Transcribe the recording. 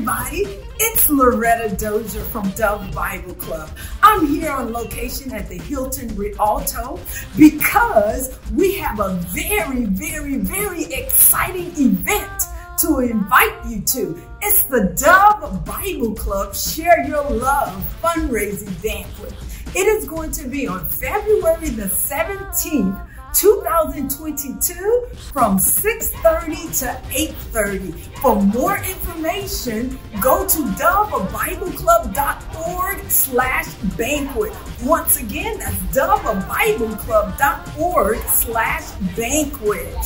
It's Loretta Dozier from Dove Bible Club. I'm here on location at the Hilton Rialto because we have a very, very, very exciting event to invite you to. It's the Dove Bible Club Share Your Love fundraising banquet. It is going to be on February the 17th 2022 from 6.30 to 8.30. For more information, go to dovebibleclub.org slash banquet. Once again, that's dovebibleclub.org slash banquet.